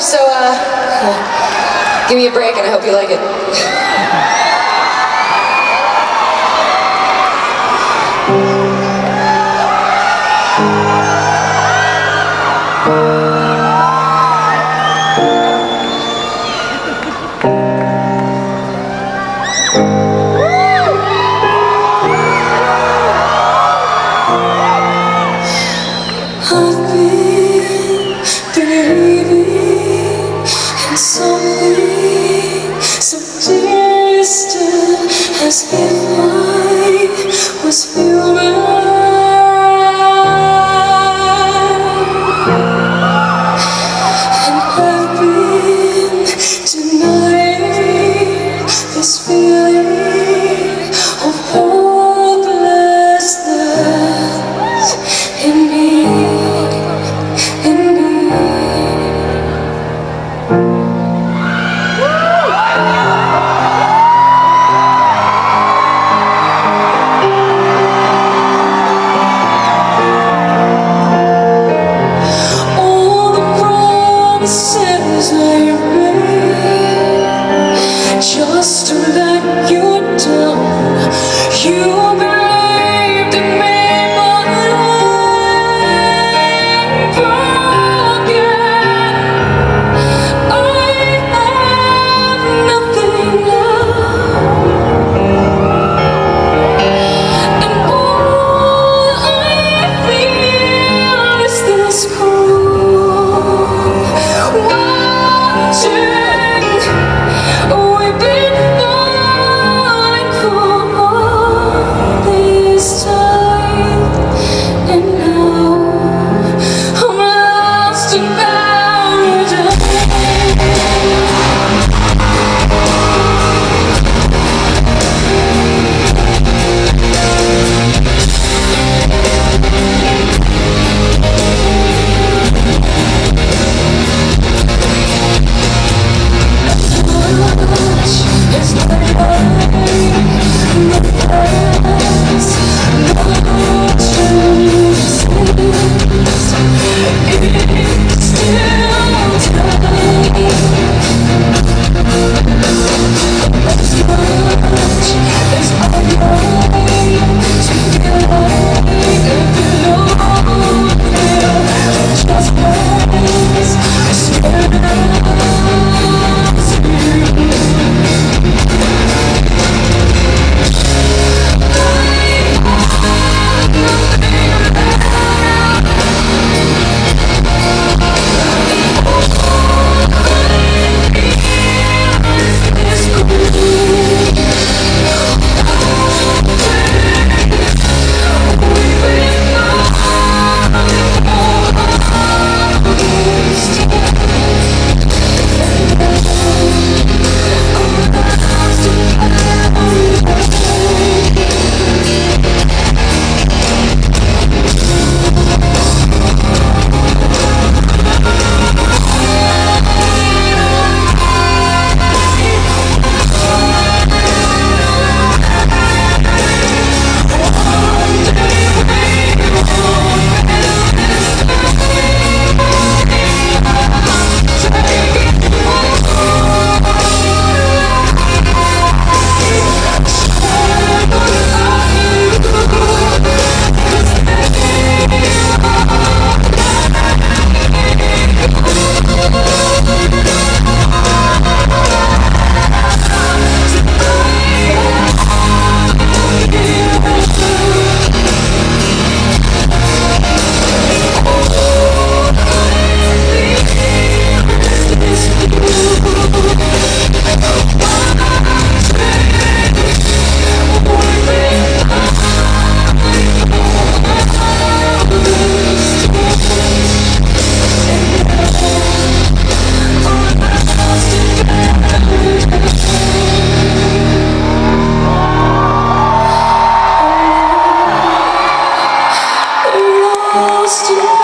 so uh, give me a break and I hope you like it. as if I was human. just to let you down. You. Christian.